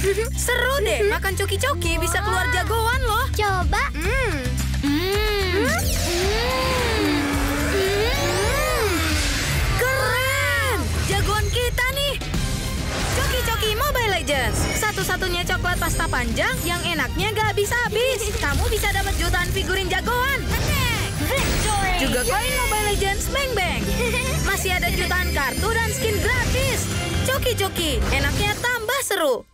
Seru deh, makan coki-coki bisa keluar jagoan loh. Coba. Hmm. Hmm. Hmm. hmm. Keren! Jagoan kita nih. Coki-coki Mobile Legends. Satu-satunya coklat pasta panjang yang enaknya gak habis-habis. Kamu bisa dapat jutaan figurin jagoan. Juga koin Mobile Legends Bang Bang. Masih ada jutaan kartu dan skin gratis. Coki-coki, enaknya tambah seru.